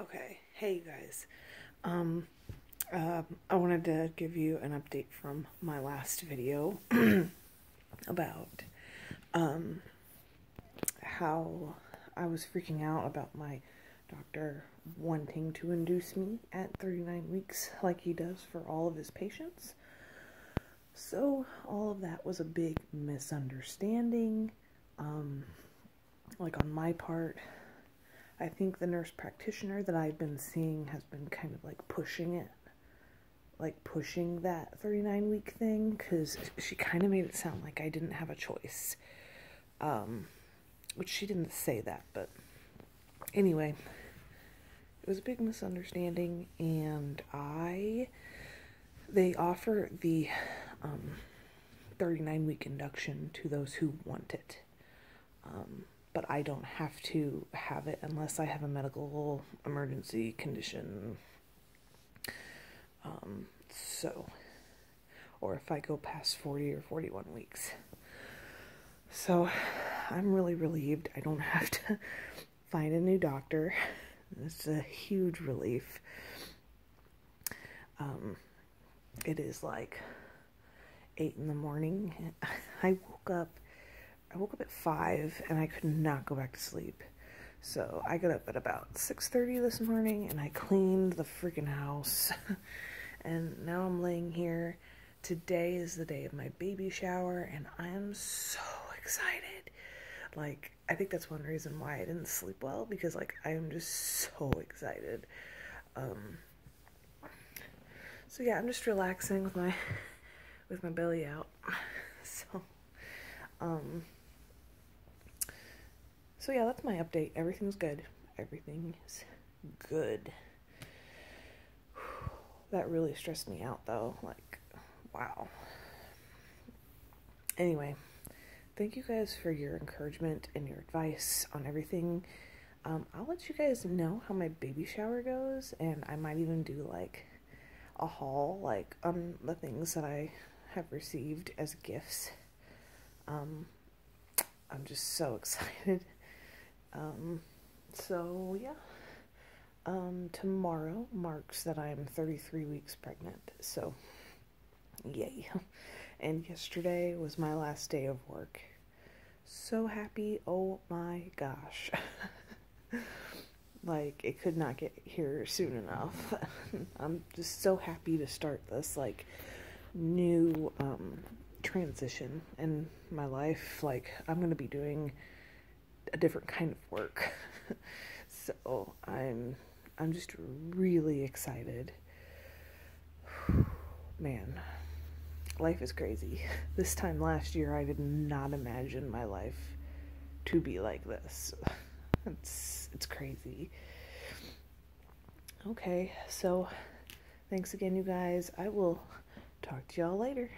Okay, hey guys. Um, uh, I wanted to give you an update from my last video about um, how I was freaking out about my doctor wanting to induce me at 39 weeks, like he does for all of his patients. So, all of that was a big misunderstanding. Um, like on my part, I think the nurse practitioner that I've been seeing has been kind of like pushing it, like pushing that 39 week thing, because she kind of made it sound like I didn't have a choice. Um, which she didn't say that, but anyway, it was a big misunderstanding, and I, they offer the um, 39 week induction to those who want it. Um, but I don't have to have it unless I have a medical emergency condition. Um, so, or if I go past 40 or 41 weeks. So, I'm really relieved I don't have to find a new doctor. It's a huge relief. Um, it is like 8 in the morning. I woke up I woke up at 5 and I could not go back to sleep. So I got up at about 6:30 this morning and I cleaned the freaking house. and now I'm laying here. Today is the day of my baby shower and I am so excited. Like I think that's one reason why I didn't sleep well because like I am just so excited. Um so yeah, I'm just relaxing with my with my belly out. So um so yeah, that's my update. Everything's good. Everything is good. That really stressed me out though. Like, wow. Anyway, thank you guys for your encouragement and your advice on everything. Um, I'll let you guys know how my baby shower goes, and I might even do like a haul, like on the things that I have received as gifts. Um, I'm just so excited. Um, so yeah. Um, tomorrow marks that I'm 33 weeks pregnant. So, yay. And yesterday was my last day of work. So happy. Oh my gosh. like, it could not get here soon enough. I'm just so happy to start this, like, new um, transition in my life. Like, I'm going to be doing a different kind of work. so I'm I'm just really excited. Man, life is crazy. This time last year I did not imagine my life to be like this. It's it's crazy. Okay, so thanks again you guys. I will talk to y'all later.